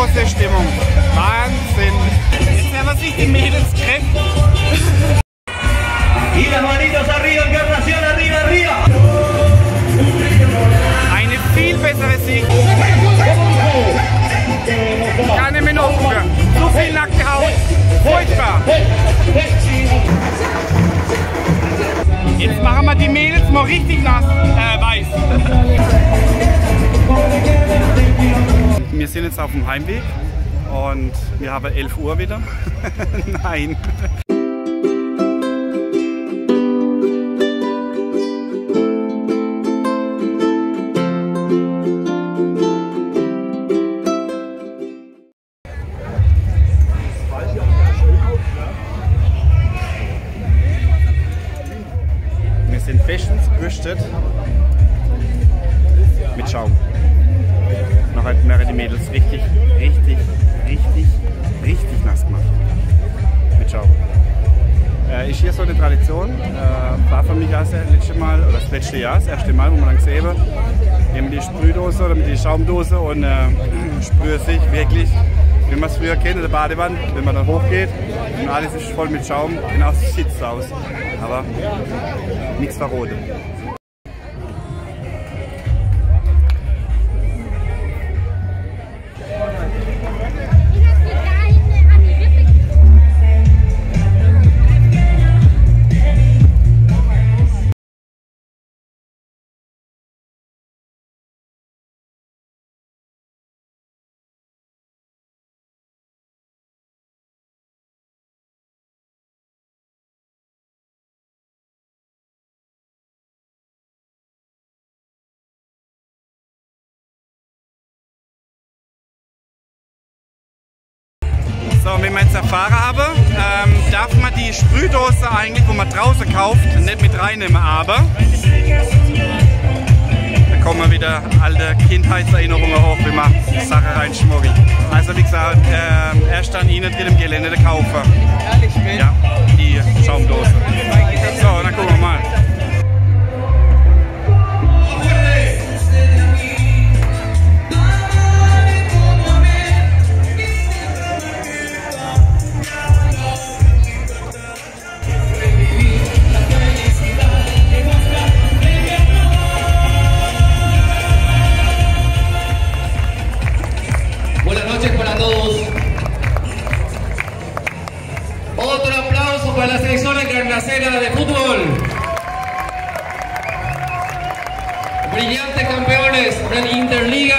grandiose Stimmung. Wahnsinn. Jetzt werden wir sich die Mädels kriegen. Eine viel bessere ich mir noch gucken. Zu viel nackte Haut. Furchtbar. Jetzt machen wir die Mädels mal richtig nass, äh, weiß. Sind jetzt auf dem Heimweg und wir haben 11 Uhr wieder. Nein. Wir sind bestens gerüstet mit Schaum. Nachher werden die Mädels richtig, richtig, richtig, richtig nass gemacht. Mit Schaum. Äh, ist hier so eine Tradition. Äh, war für mich auch das letzte Mal, oder das letzte Jahr, das erste Mal, wo man dann gesehen hat, eben die Sprühdose oder die Schaumdose und äh, sprühe sich wirklich, wie man es früher kennt, in der Badewanne, wenn man dann hochgeht und alles ist voll mit Schaum. Genau so sieht es aus. Aber nichts verrotet. Wie wir jetzt erfahren haben, ähm, darf man die Sprühdose eigentlich, wo man draußen kauft, nicht mit reinnehmen, aber da kommen wieder alte Kindheitserinnerungen hoch, wie man Sachen reinschmuggelt. Also wie gesagt, ähm, erst dann innen drin im Gelände kaufen. Ja, die Schaumdose. So, dann gucken wir mal. Brillantes campeones de la Interliga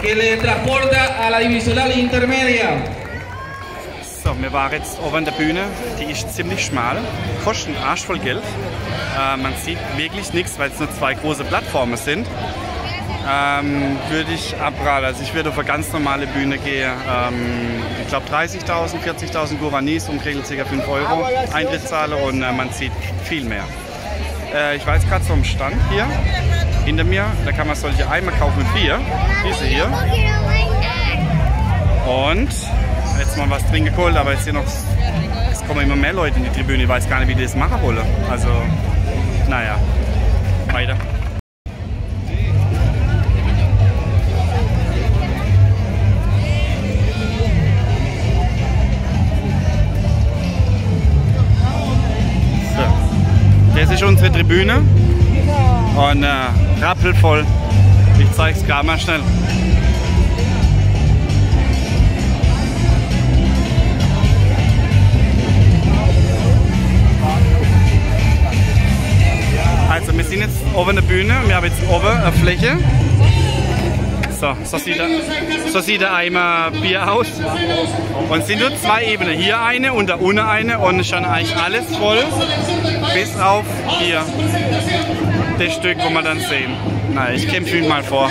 que le transporta a la divisional intermedia. So, wir waren jetzt oben an der Bühne. Die ist ziemlich schmal, kostet einen Arsch voll Geld. Äh, man sieht wirklich nichts, weil es nur zwei große Plattformen sind. Ähm, würde ich abraten. Also ich würde auf eine ganz normale Bühne gehen. Ähm, ich glaube 30.000, 40.000 Guaranis und ca. 5 Euro Eintrittszahle und äh, man sieht viel mehr. Äh, ich jetzt gerade so am Stand hier hinter mir. Da kann man solche Eimer kaufen mit Bier. Diese hier. Und jetzt mal was trinken geholt, aber jetzt hier noch, es kommen immer mehr Leute in die Tribüne. Ich weiß gar nicht, wie die das machen wollen. Also, naja, weiter. Das ist unsere Tribüne und äh, rappelvoll. Ich zeig's gerade mal schnell. Also wir sind jetzt oben der Bühne, wir haben jetzt oben eine Fläche. So, so sieht, der, so sieht der Eimer Bier aus. Und es sind nur zwei Ebenen. Hier eine und da unten eine und schon eigentlich alles voll. Bis auf hier. Das Stück, wo wir dann sehen. Na, ich kämpfe ihn mal vor.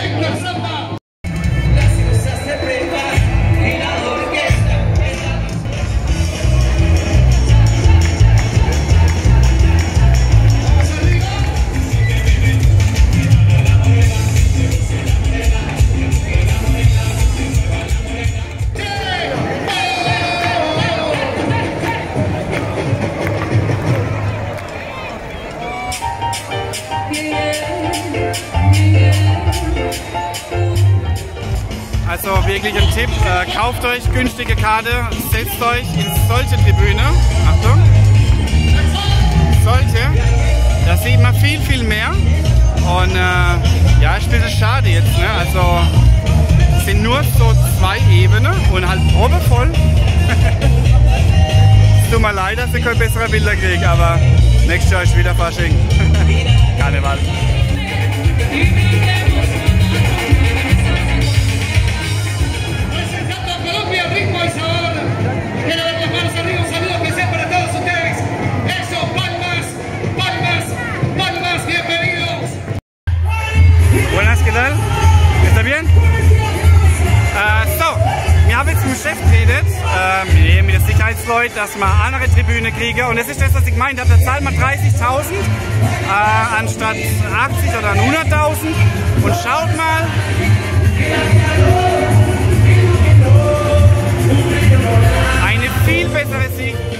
Also wirklich ein Tipp, äh, kauft euch günstige Karte, setzt euch in solche Tribüne. Achtung. Solche. Da sieht man viel, viel mehr. Und äh, ja, ist ein bisschen schade jetzt. Ne? Also es sind nur so zwei Ebenen und halt probevoll. es tut mir leid, dass ich keine besseren Bilder kriege, aber nächstes Jahr ist wieder Fasching. Karneval. Wir haben jetzt mit dem Chef geredet, äh, mit der Sicherheitsleute, dass eine andere Tribüne kriegen. Und das ist das, was ich gemeint habe. Da zahlt man 30.000 äh, anstatt 80 oder 100.000. Und schaut mal. Eine viel bessere Sicht.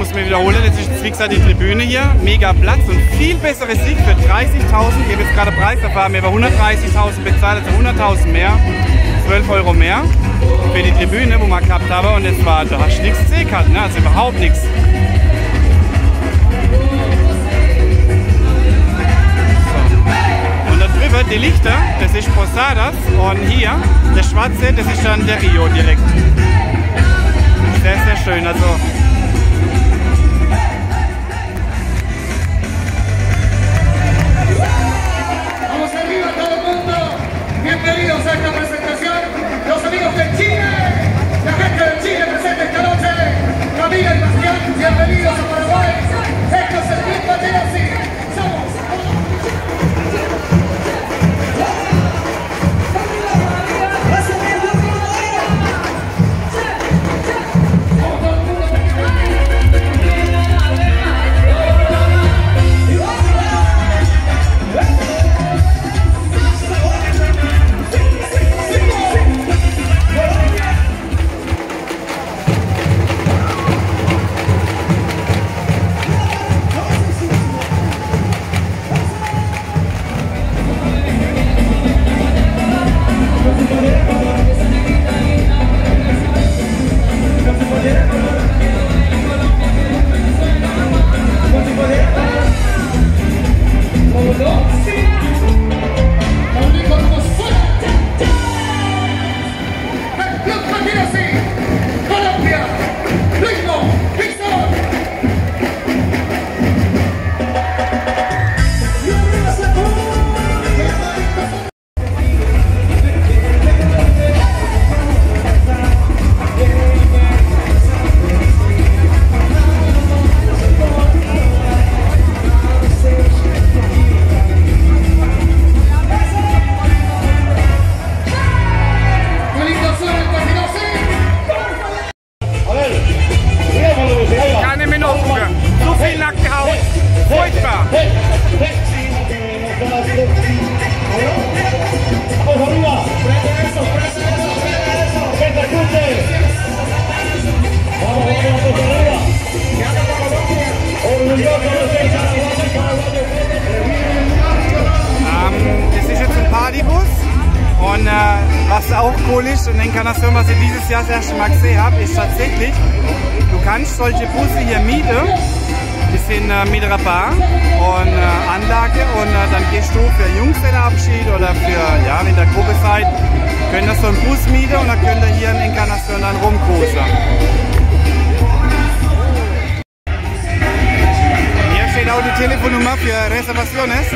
Muss mir wiederholen, jetzt ist gesagt, die Tribüne hier, mega Platz und viel bessere Sicht für 30.000. Ich habe jetzt gerade Preis erfahren, wir haben 130.000 bezahlt, also 100.000 mehr, 12 Euro mehr für die Tribüne, wo wir gehabt haben und jetzt war, da hast du nichts gesehen ne? also überhaupt nichts. Drüber die Lichter, das ist Posadas und hier, der schwarze, das ist dann der Rio direkt. Sehr, sehr schön. Also Bienvenidos a esta presentación. Los amigos de Chile, Vira assim. Was auch cool ist und Inkarnation, was ich dieses Jahr das erste Mal gesehen habe, ist tatsächlich, du kannst solche Busse hier mieten. Die sind äh, mit Bar und äh, Anlage und äh, dann gehst du für Junggesellenabschied oder für, ja, wenn ihr Gruppe seid, könnt ihr so einen Bus mieten und dann könnt ihr hier in Inkarnation dann rumcruisen. Hier steht auch die Telefonnummer für Reservaciones.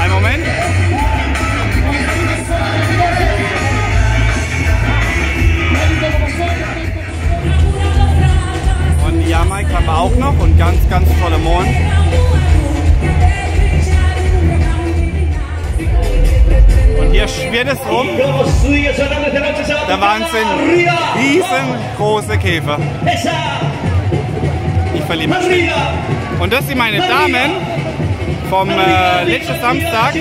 Ein Moment. Käfer. Ich verliere mich. Und das sind meine Damen vom äh, letzten Samstag.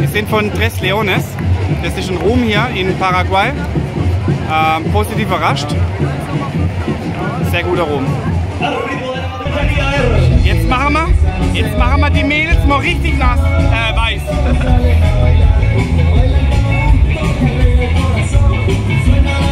Die sind von Tres Leones. Das ist ein Rum hier in Paraguay. Ähm, positiv überrascht. Sehr guter Rum. Al ritmo de la batería R. Jetzt machen wir, jetzt machen wir die Mädels mal richtig nass, äh, weiß.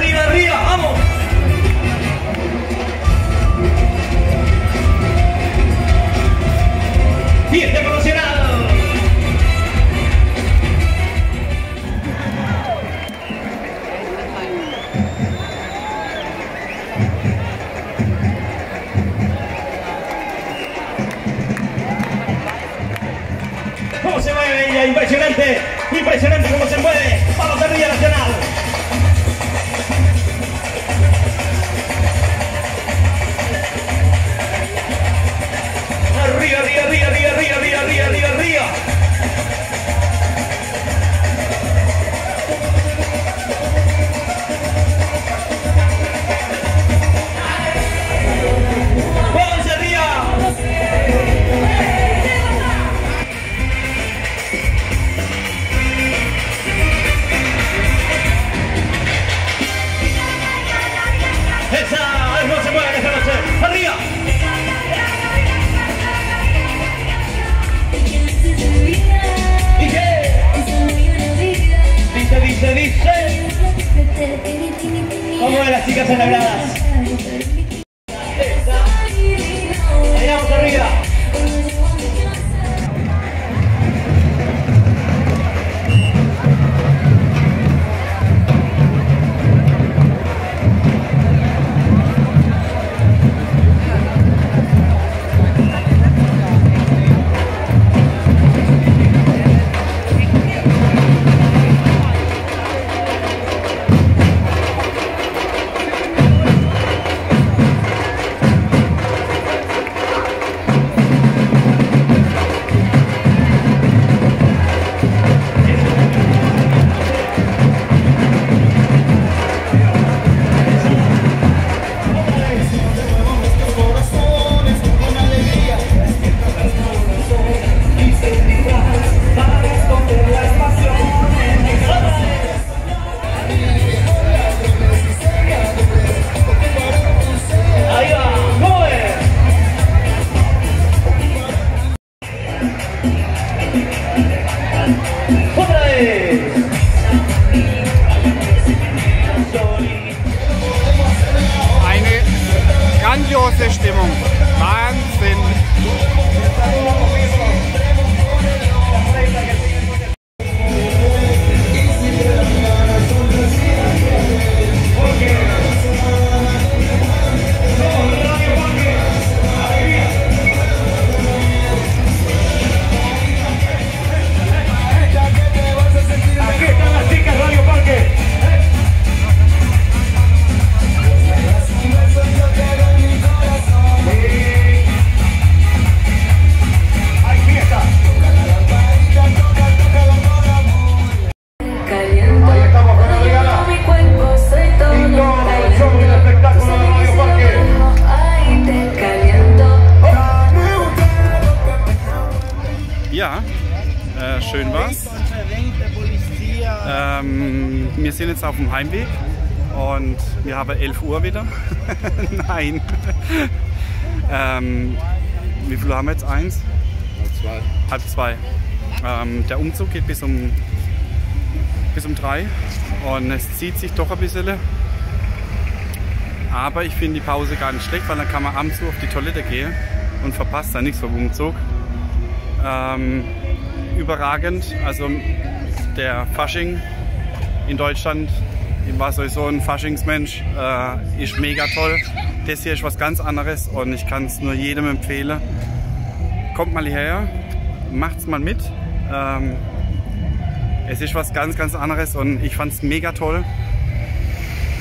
Impresionante, impresionante cómo se mueve. Vamos arriba Nacional. chicas en gradas. Schön war's. Ähm, wir sind jetzt auf dem Heimweg und wir haben 11 Uhr wieder. Nein. ähm, wie viel haben wir jetzt? Eins? Halb zwei. Ähm, der Umzug geht bis um, bis um drei und es zieht sich doch ein bisschen. Aber ich finde die Pause gar nicht schlecht, weil dann kann man abends so auf die Toilette gehen und verpasst dann nichts vom Umzug. Ähm, überragend. Also der Fasching in Deutschland, ich war sowieso ein Faschingsmensch, äh, ist mega toll. Das hier ist was ganz anderes und ich kann es nur jedem empfehlen. kommt mal hierher, macht's mal mit. Ähm, es ist was ganz, ganz anderes und ich fand es mega toll.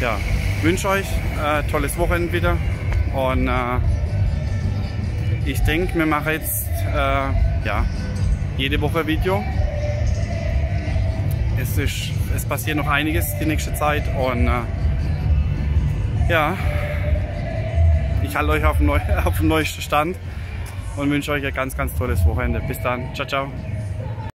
Ja, wünsche euch äh, tolles Wochenende wieder und äh, ich denke, wir machen jetzt äh, ja, jede Woche Video. Es, ist, es passiert noch einiges die nächste Zeit und äh, ja, ich halte euch auf dem, Neu neuesten Stand und wünsche euch ein ganz, ganz tolles Wochenende. Bis dann. Ciao, ciao.